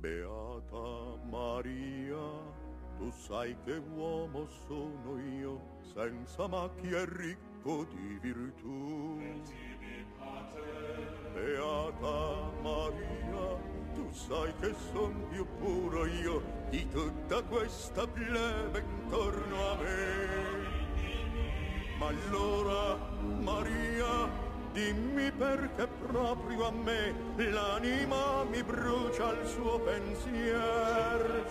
Beata Maria, tu sai che uomo sono io, senza macchia e ricco di virtù. Beata Maria, tu sai che son più puro io di tutta questa plebe intorno a me. Ma allora, Maria, perché proprio a me l'anima mi brucia al suo pensier.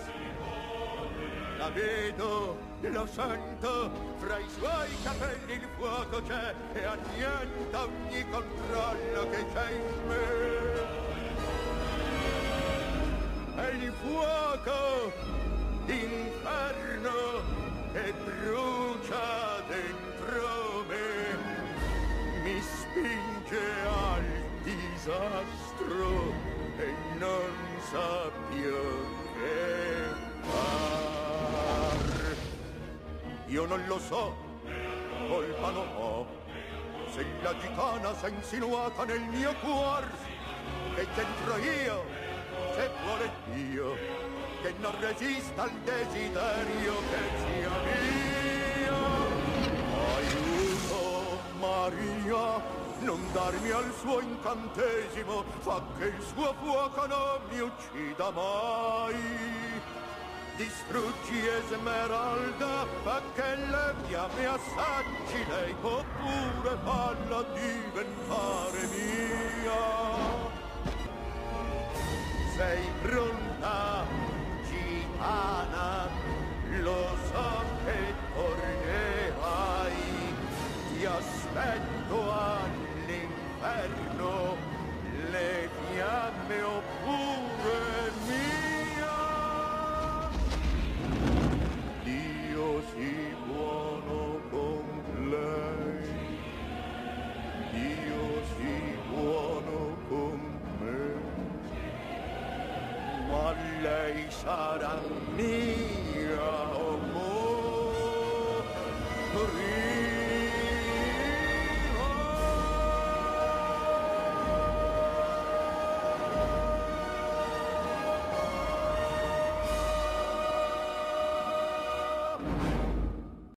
La vedo, lo sento, fra i suoi capelli il fuoco c'è e annienta ogni controllo che c'è in me. E il fuoco, inferno, disastro e non sa più che far. Io non lo so, colpa non ho, se la gitana s'è insinuata nel mio cuor, che dentro io, se vuole Dio, che non resista al desiderio che sia mio. Darmi al suo incantesimo, fa che il suo fuoco non mi uccida mai. Distruggi Esmeralda, fa che le fiamme assaggi lei, oppure falla diventare mia. Sei pronta, aspetto all'inferno, le fiamme oppure mia. Dio sii buono con lei, Dio sii buono con me. Ma lei sarà mia amore